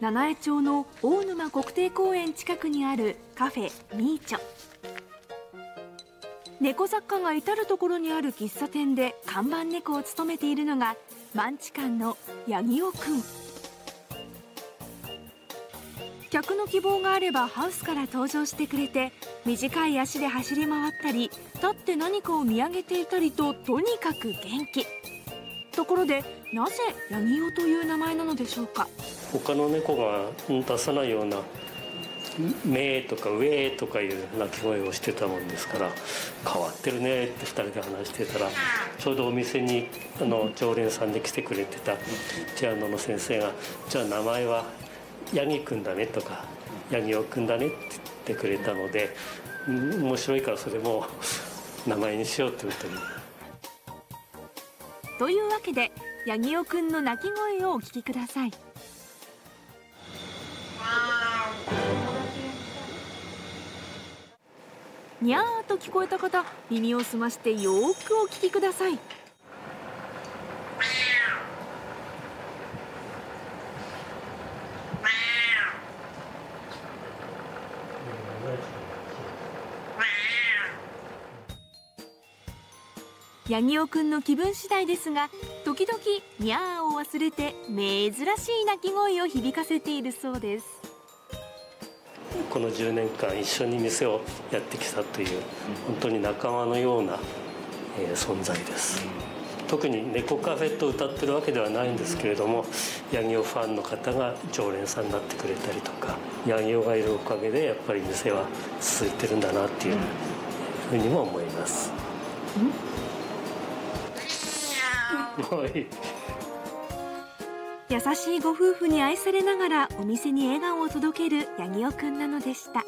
七重町の大沼国定公園近くにあるカフェミーチョ。猫雑貨が至る所にある喫茶店で看板猫を務めているのがマンチカンのヤギオくん。客の希望があればハウスから登場してくれて短い足で走り回ったり立って何かを見上げていたりととにかく元気。ところでなぜヤギオという名前なのでしょうか？他の猫が出さないような「め」とか「上」とかいう鳴き声をしてたもんですから変わってるねって2人で話してたらちょうどお店にあの常連さんで来てくれてたピアノの先生が「じゃあ名前はヤギくんだね」とか「ヤギオくんだね」って言ってくれたので面白いからそれも名前にしようってことに。というわけでヤギオくんの鳴き声をお聞きください。にゃーと聞こえた方耳を澄ましてよーくお聞きください。ヤギオくんの気分次第ですが時々にゃーを忘れて珍しい鳴き声を響かせているそうです。この10年間一緒に店をやってきたという本当に仲間のような、えー、存在です。特に猫カフェと歌ってるわけではないんですけれどもヤギオファンの方が常連さんになってくれたりとかヤギオがいるおかげでやっぱり店は続いてるんだなっていうふうにも思います。優しいご夫婦に愛されながらお店に笑顔を届けるヤギオくんなのでした。